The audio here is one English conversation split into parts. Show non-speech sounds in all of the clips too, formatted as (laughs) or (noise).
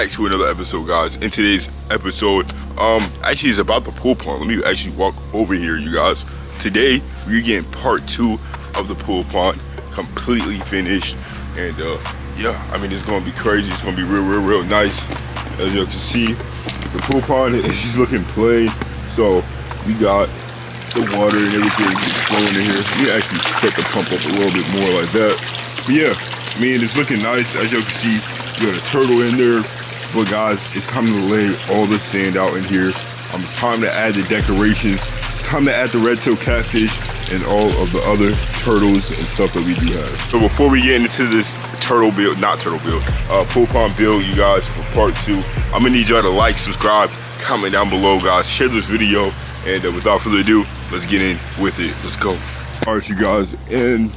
back to another episode, guys. In today's episode, um, actually, it's about the pool pond. Let me actually walk over here, you guys. Today, we're getting part two of the pool pond, completely finished, and uh, yeah, I mean, it's gonna be crazy. It's gonna be real, real, real nice. As you can see, the pool pond is (laughs) just looking plain. So we got the water and everything flowing in here. We actually set the pump up a little bit more like that. But yeah, I mean, it's looking nice. As you can see, we got a turtle in there. But guys, it's time to lay all the sand out in here. Um, it's time to add the decorations. It's time to add the red-tailed catfish and all of the other turtles and stuff that we do have. So before we get into this turtle build, not turtle build, uh, pool pond build, you guys, for part two, I'm gonna need y'all to like, subscribe, comment down below, guys. Share this video, and uh, without further ado, let's get in with it. Let's go. All right, you guys, and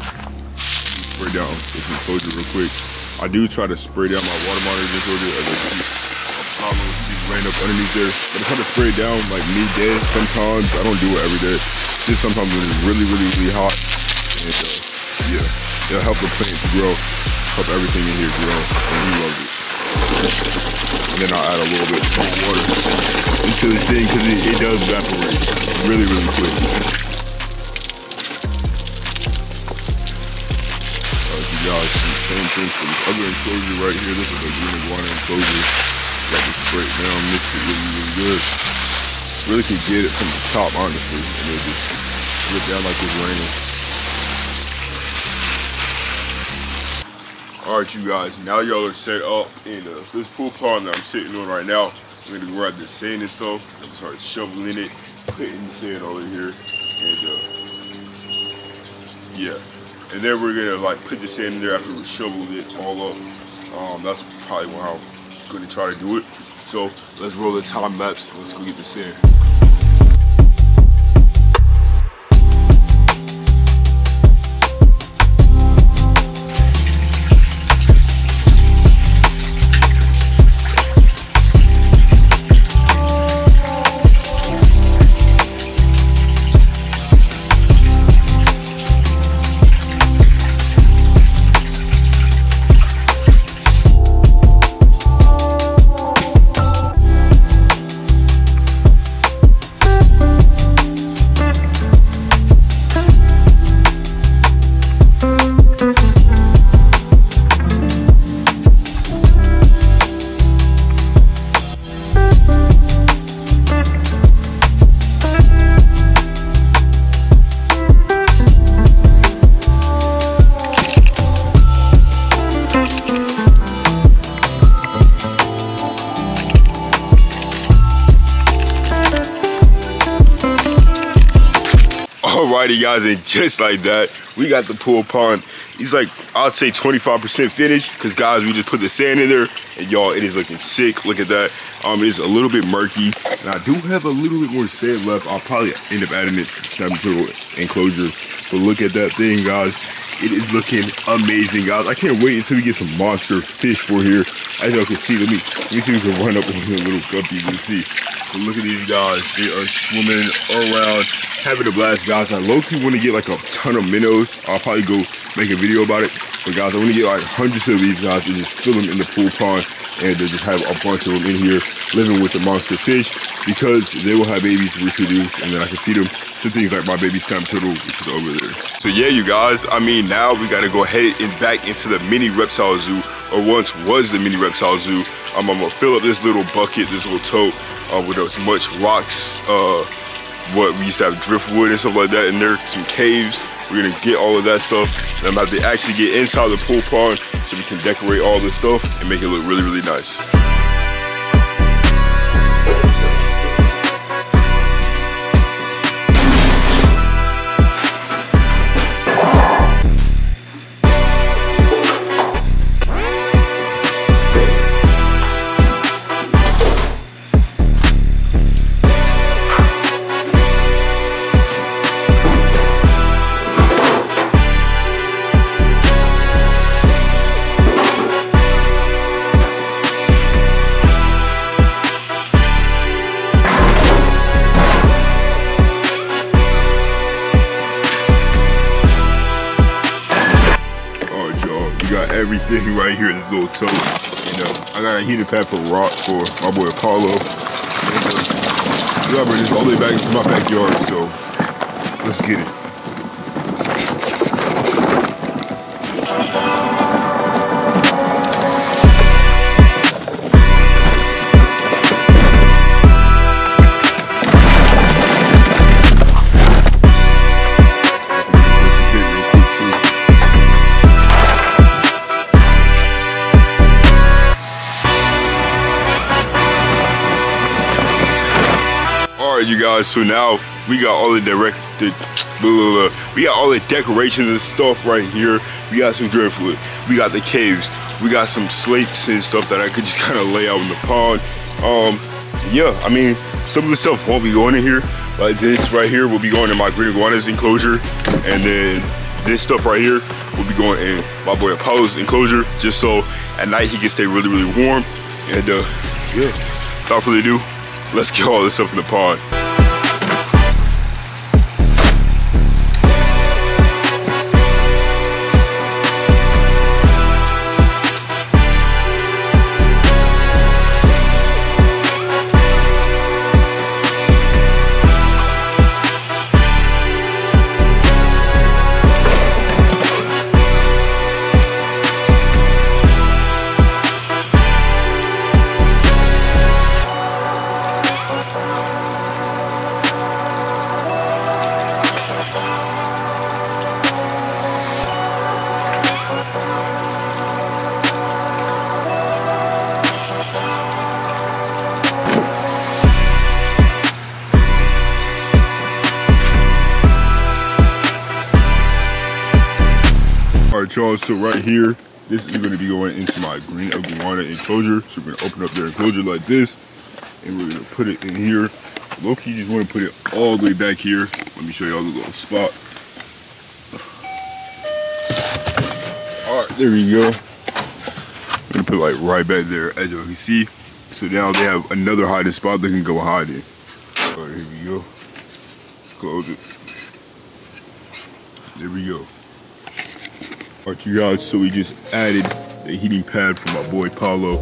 spray down this enclosure real quick. I do try to spray down my water monitor enclosure as I keep just rain up underneath there. But I try to spray down like midday. Sometimes I don't do it every day. Just sometimes when it's really, really, really hot. And uh, yeah, it'll help the plants grow, help everything in here grow, and he loves it. And then I'll add a little bit more water into this thing because it, it does evaporate really, really quick. Guys same thing for this other enclosure right here. This is a green iguana enclosure. Got this spray down, mixed it really, really good. Really could get it from the top, honestly, and it just drip down like it's raining. Alright, you guys, now y'all are set up in uh, this pool pond that I'm sitting on right now. I'm gonna grab the sand and stuff. I'm gonna start shoveling it, putting the sand all in here, and uh, yeah. And then we're gonna like put the sand in there after we shoveled it all up. Um, that's probably how I'm gonna try to do it. So let's roll the time lapse and let's go get the sand. Alrighty guys, and just like that, we got the pool pond. He's like, I'd say 25% finished, because guys, we just put the sand in there, and y'all, it is looking sick. Look at that. Um, It is a little bit murky, and I do have a little bit more sand left. I'll probably end up adding it to the turtle enclosure. But look at that thing, guys. It is looking amazing, guys. I can't wait until we get some monster fish for here. As y'all can see, let me, let me see if we can run up on a little guppy. You can see. But look at these guys. They are swimming around, having a blast, guys. I low-key want to get like a ton of minnows. I'll probably go make a video about it. But guys, I want to get like hundreds of these guys and just fill them in the pool pond and just have a bunch of them in here living with the monster fish because they will have babies reproduce and then I can feed them to things like my baby snap turtle, which is over there. So yeah, you guys, I mean, now we gotta go ahead and back into the mini reptile zoo, or once was the mini reptile zoo. I'm gonna fill up this little bucket, this little tote, uh, with as much rocks, uh, what we used to have driftwood and stuff like that in there, some caves. We're gonna get all of that stuff. And I'm about to actually get inside the pool pond so we can decorate all this stuff and make it look really, really nice. Right here, this little toe. You know, I got a heated pad for rock for my boy Apollo. And, uh, yeah, this all the way back to my backyard, so let's get it. So now we got all the directed, blah, blah, blah. we got all the decorations and stuff right here. We got some driftwood. We got the caves. We got some slates and stuff that I could just (laughs) kind of lay out in the pond. Um, yeah, I mean, some of the stuff won't be going in here. Like this right here will be going in my green iguanas enclosure. And then this stuff right here will be going in my boy Apollo's enclosure, just so at night he can stay really, really warm. And uh, yeah, without further ado, let's get all this stuff in the pond. So right here, this is gonna be going into my green iguana enclosure. So we're gonna open up their enclosure like this, and we're gonna put it in here. Loki just wanna put it all the way back here. Let me show y'all the little spot. Alright, there we go. I'm gonna put it like right back there, as you can see. So now they have another hiding spot they can go hide in. Alright, here we go. Close it. There we go. Alright you guys, so we just added the heating pad for my boy Apollo.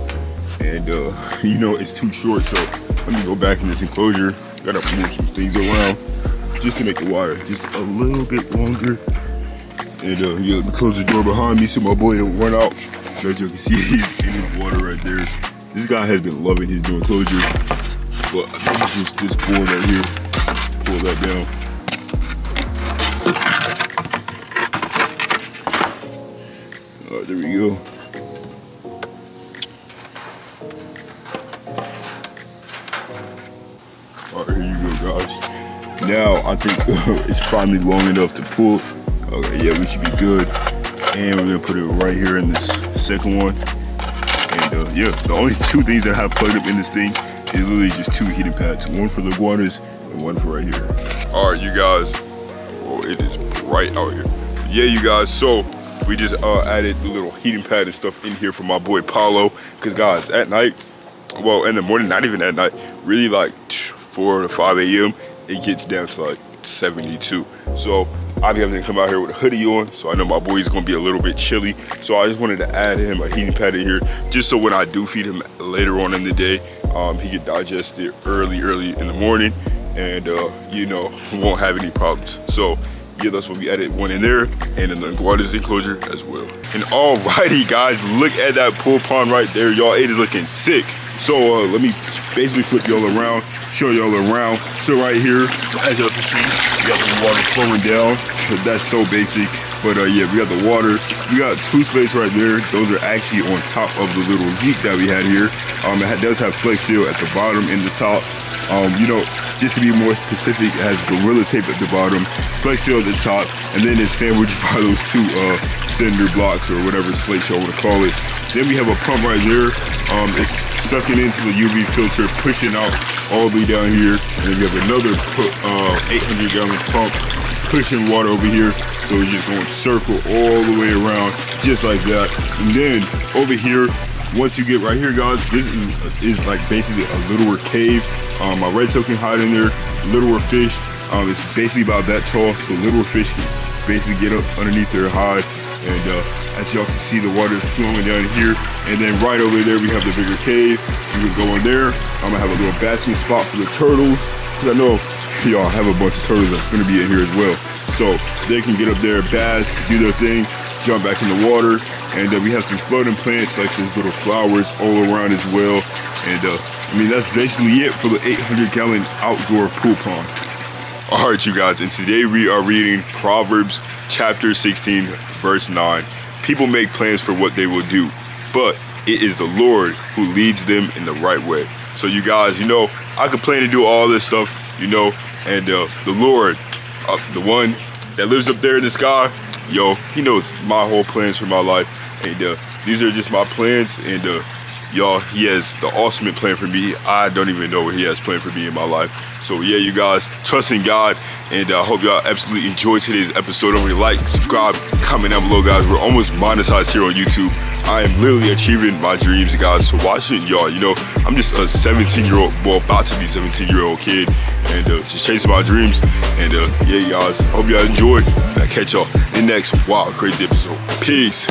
And uh, (laughs) you know, it's too short, so let me go back in this enclosure. Gotta move some things around just to make the wire just a little bit longer. And uh, yeah, let me close the door behind me so my boy don't run out. As you can see, (laughs) he's in his water right there. This guy has been loving his new enclosure. But I think it's just this board right here. Pull that down. There we go. Alright, here you go, guys. Now, I think (laughs) it's finally long enough to pull. Okay, yeah, we should be good. And we're gonna put it right here in this second one. And uh, yeah, the only (laughs) two things that I have plugged up in this thing is literally just two heating pads. One for the iguanas and one for right here. All right, you guys. Oh, it is right out here. Yeah, you guys, so we just uh, added the little heating pad and stuff in here for my boy Apollo. Cause guys, at night, well, in the morning, not even at night, really like 4 to 5 a.m., it gets down to like 72. So I be having to come out here with a hoodie on, so I know my boy's gonna be a little bit chilly. So I just wanted to add him a heating pad in here, just so when I do feed him later on in the day, um, he can digest it early, early in the morning, and uh, you know, (laughs) won't have any problems. So yeah, that's what we added one in there and in the iguanas enclosure as well. And alrighty (laughs) guys, look at that pool pond right there. Y'all, it is looking sick. So uh, let me basically flip y'all around, show y'all around. So right here, as y'all can see, we got the water flowing down. That's so basic. But uh, yeah, we got the water. We got two slates right there. Those are actually on top of the little heat that we had here. Um, it does have flex seal at the bottom and the top. Um, you know, just to be more specific, it has Gorilla Tape at the bottom, Flex Seal at the top, and then it's sandwiched (laughs) by those two uh, cinder blocks or whatever slates y'all want to call it. Then we have a pump right there. Um, it's sucking into the UV filter, pushing out all the way down here. And then we have another uh, 800 gallon pump pushing water over here. So it's just going circle all the way around, just like that. And then over here, once you get right here, guys, this is, is like basically a littler cave. Um, my red can hide in there, littler fish. Um, it's basically about that tall, so littler fish can basically get up underneath their hide. And uh, as y'all can see, the water is flowing down here. And then right over there, we have the bigger cave. You can go in there. I'm gonna have a little basking spot for the turtles. Cause I know (laughs) y'all have a bunch of turtles that's gonna be in here as well. So they can get up there, bask, do their thing, jump back in the water. And uh, we have some floating plants like these little flowers all around as well. And uh, I mean, that's basically it for the 800 gallon outdoor pool pond. All right, you guys, and today we are reading Proverbs chapter 16, verse 9. People make plans for what they will do, but it is the Lord who leads them in the right way. So, you guys, you know, I could plan to do all this stuff, you know, and uh, the Lord, uh, the one that lives up there in the sky, yo, he knows my whole plans for my life. And uh, these are just my plans, and uh, y'all, he has the ultimate plan for me. I don't even know what he has planned for me in my life. So yeah, you guys, trust in God, and I uh, hope y'all absolutely enjoyed today's episode. Don't forget like, subscribe, comment down below, guys. We're almost monetized here on YouTube. I am literally achieving my dreams, guys. So watch it, y'all. You know, I'm just a 17 year old, well, about to be 17 year old kid, and uh, just chasing my dreams. And uh, yeah, guys, hope y'all enjoyed. I catch y'all in the next wild, crazy episode. Peace.